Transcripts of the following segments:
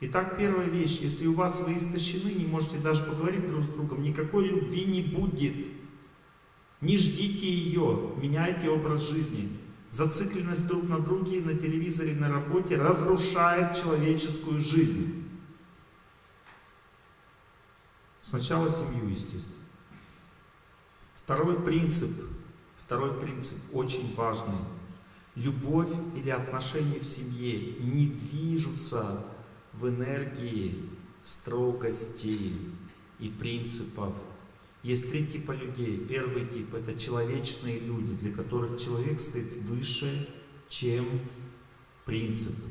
Итак, первая вещь. Если у вас вы истощены, не можете даже поговорить друг с другом, никакой любви не будет. Не ждите ее, меняйте образ жизни. Зацикленность друг на друге, на телевизоре, на работе разрушает человеческую жизнь. Сначала семью, естественно. Второй принцип, второй принцип очень важный. Любовь или отношения в семье не движутся в энергии строгости и принципов. Есть три типа людей. Первый тип – это человечные люди, для которых человек стоит выше, чем принципы.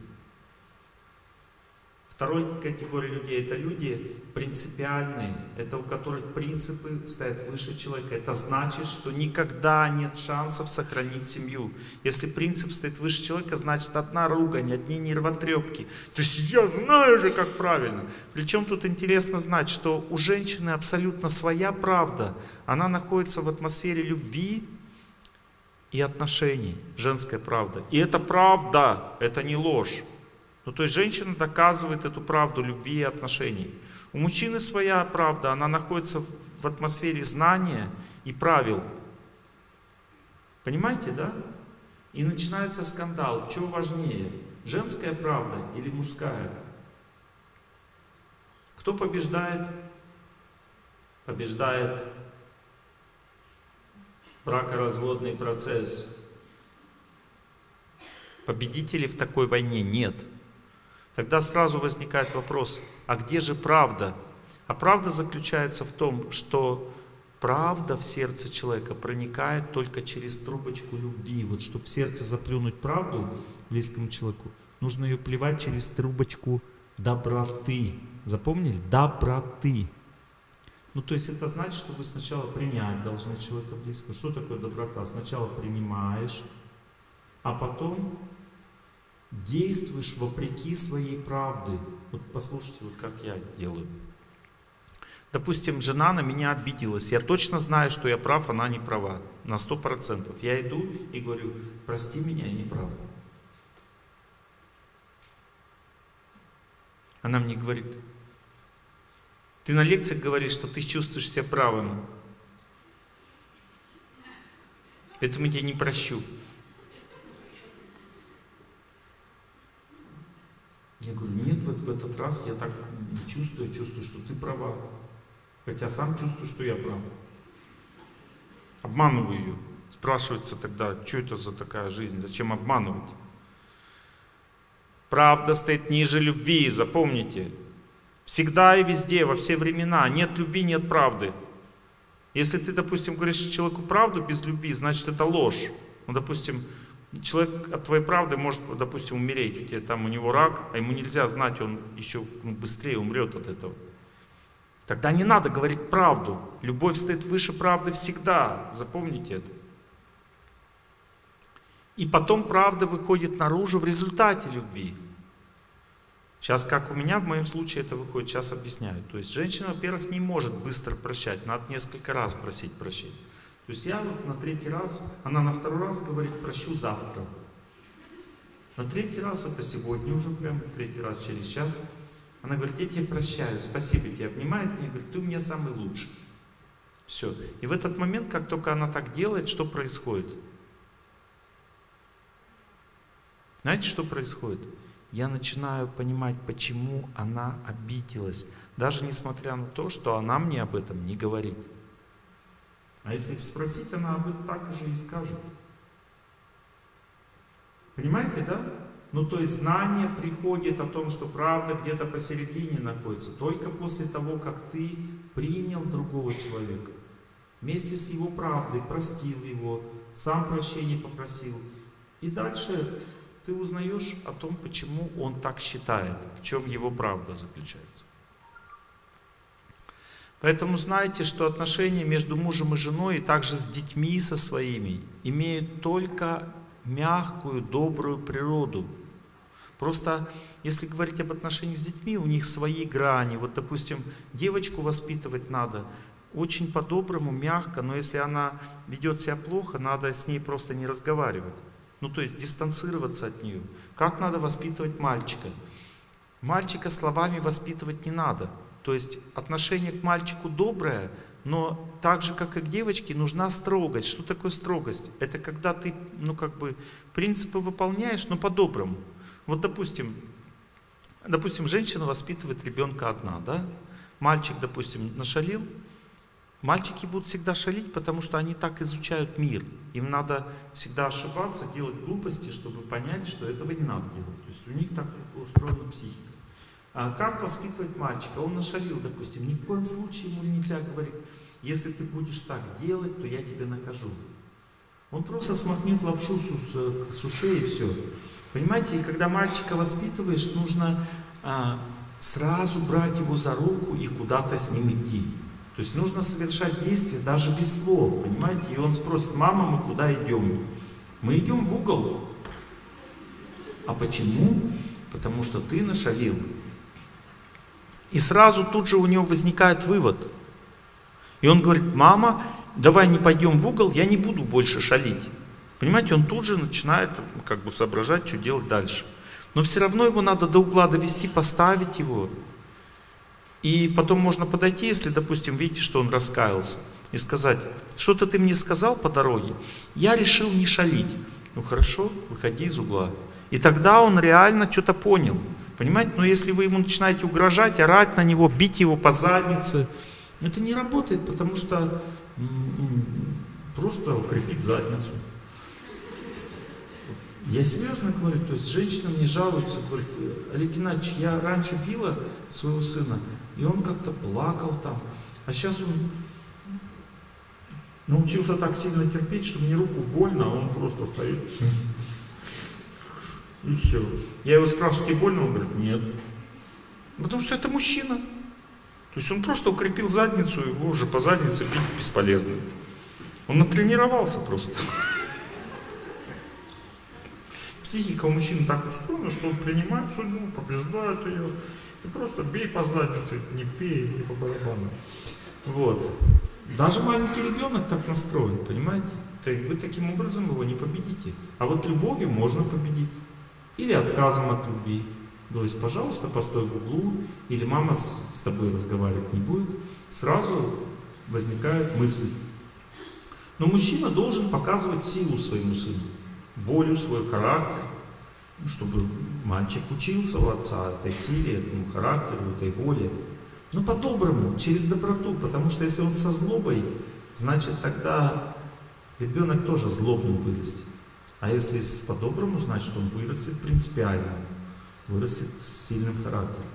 Второй категория людей – это люди принципиальные, это у которых принципы стоят выше человека. Это значит, что никогда нет шансов сохранить семью. Если принцип стоит выше человека, значит одна ругань, одни нервотрепки. То есть я знаю же, как правильно. Причем тут интересно знать, что у женщины абсолютно своя правда. Она находится в атмосфере любви и отношений, женская правда. И это правда, это не ложь. Ну, то есть женщина доказывает эту правду любви и отношений. У мужчины своя правда, она находится в атмосфере знания и правил. Понимаете, да? И начинается скандал. Что важнее, женская правда или мужская? Кто побеждает? Побеждает бракоразводный процесс. Победителей в такой войне нет. Тогда сразу возникает вопрос, а где же правда? А правда заключается в том, что правда в сердце человека проникает только через трубочку любви. Вот чтобы в сердце заплюнуть правду близкому человеку, нужно ее плевать через трубочку доброты. Запомнили? Доброты. Ну, то есть это значит, что вы сначала принять должны человека близкого. Что такое доброта? Сначала принимаешь, а потом действуешь вопреки своей правды. Вот послушайте, вот как я делаю. Допустим, жена на меня обиделась. Я точно знаю, что я прав, она не права. На сто процентов. Я иду и говорю, прости меня, я не прав. Она мне говорит, ты на лекциях говоришь, что ты чувствуешь себя правым. Поэтому я тебя не прощу. Я говорю, нет, в, в этот раз я так не чувствую, чувствую, что ты права. Хотя сам чувствую, что я прав. Обманываю ее. Спрашивается тогда, что это за такая жизнь, зачем обманывать? Правда стоит ниже любви, запомните. Всегда и везде, во все времена. Нет любви, нет правды. Если ты, допустим, говоришь человеку правду без любви, значит это ложь. Ну, допустим, Человек от твоей правды может, допустим, умереть, у тебя там у него рак, а ему нельзя знать, он еще ну, быстрее умрет от этого. Тогда не надо говорить правду. Любовь стоит выше правды всегда. Запомните это. И потом правда выходит наружу в результате любви. Сейчас, как у меня, в моем случае это выходит, сейчас объясняю. То есть женщина, во-первых, не может быстро прощать, надо несколько раз просить прощения. То есть я вот на третий раз, она на второй раз говорит, прощу завтра. На третий раз, это сегодня уже прям, третий раз через час, она говорит, я тебе прощаю, спасибо тебе, обнимает меня, говорит, ты у меня самый лучший. Все. И в этот момент, как только она так делает, что происходит? Знаете, что происходит? Я начинаю понимать, почему она обиделась, даже несмотря на то, что она мне об этом не говорит. А если спросить, она об этом так же и скажет. Понимаете, да? Ну, то есть знание приходит о том, что правда где-то посередине находится, только после того, как ты принял другого человека. Вместе с его правдой простил его, сам прощения попросил. И дальше ты узнаешь о том, почему он так считает, в чем его правда заключается. Поэтому знайте, что отношения между мужем и женой, и также с детьми со своими, имеют только мягкую, добрую природу. Просто, если говорить об отношениях с детьми, у них свои грани. Вот, допустим, девочку воспитывать надо очень по-доброму, мягко, но если она ведет себя плохо, надо с ней просто не разговаривать. Ну, то есть дистанцироваться от нее. Как надо воспитывать мальчика? Мальчика словами воспитывать не надо. То есть отношение к мальчику доброе, но так же, как и к девочке, нужна строгость. Что такое строгость? Это когда ты, ну как бы, принципы выполняешь, но по-доброму. Вот допустим, допустим, женщина воспитывает ребенка одна, да? Мальчик, допустим, нашалил, Мальчики будут всегда шалить, потому что они так изучают мир. Им надо всегда ошибаться, делать глупости, чтобы понять, что этого не надо делать. То есть у них так устроена психика. А как воспитывать мальчика? Он нашалил, допустим. Ни в коем случае ему нельзя говорить, если ты будешь так делать, то я тебя накажу. Он просто смахнет лапшу с, с ушей и все. Понимаете, и когда мальчика воспитываешь, нужно а, сразу брать его за руку и куда-то с ним идти. То есть нужно совершать действия даже без слов, понимаете? И он спросит, мама, мы куда идем? Мы идем в угол. А почему? Потому что ты нашалил. И сразу тут же у него возникает вывод. И он говорит, мама, давай не пойдем в угол, я не буду больше шалить. Понимаете, он тут же начинает как бы соображать, что делать дальше. Но все равно его надо до угла довести, поставить его. И потом можно подойти, если, допустим, видите, что он раскаялся, и сказать, что-то ты мне сказал по дороге, я решил не шалить. Ну хорошо, выходи из угла. И тогда он реально что-то понял. Понимаете? Но если вы ему начинаете угрожать, орать на него, бить его по заднице, это не работает, потому что просто укрепить задницу. Я серьезно говорю, то есть женщина мне жалуется, говорит, Олег Геннадьевич, я раньше била своего сына, и он как-то плакал там. А сейчас он научился так сильно терпеть, что мне руку больно, а он просто стоит. И все. Я его спрашиваю, тебе больно? Он говорит, нет. Потому что это мужчина. То есть он просто укрепил задницу, его уже по заднице бить бесполезно. Он натренировался просто. Психика у мужчин так устроена, что он принимает судьбу, побеждает ее. И просто бей по заднице, не пей, не по барабану. Вот. Даже маленький ребенок так настроен, понимаете? Вы таким образом его не победите. А вот любовью можно победить. Или отказом от любви. То есть, пожалуйста, постой в углу, или мама с, с тобой разговаривать не будет. Сразу возникает мысль. Но мужчина должен показывать силу своему сыну, волю, свой характер, чтобы мальчик учился у отца этой силе, этому характеру, этой воле. Но по-доброму, через доброту, потому что если он со злобой, значит тогда ребенок тоже злобным вырастет. А если по-доброму, значит он вырастет принципиально, вырастет с сильным характером.